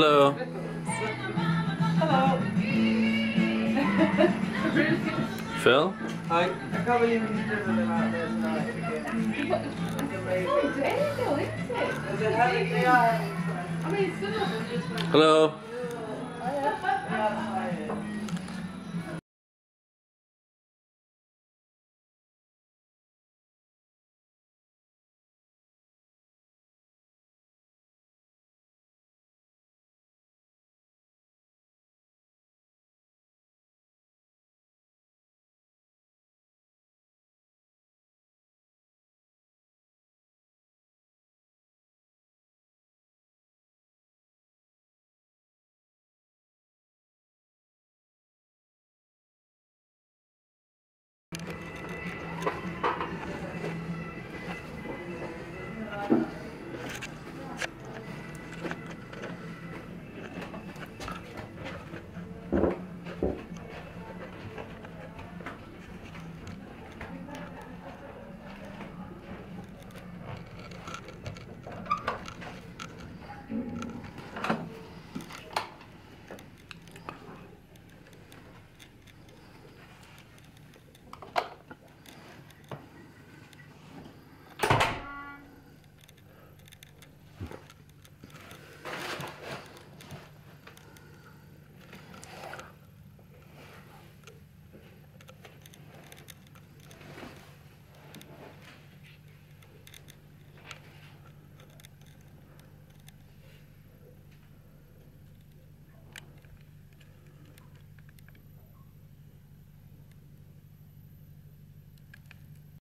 Hello. Hello. Phil? Hi. I can't believe you driven them out there tonight again. It's amazing. There's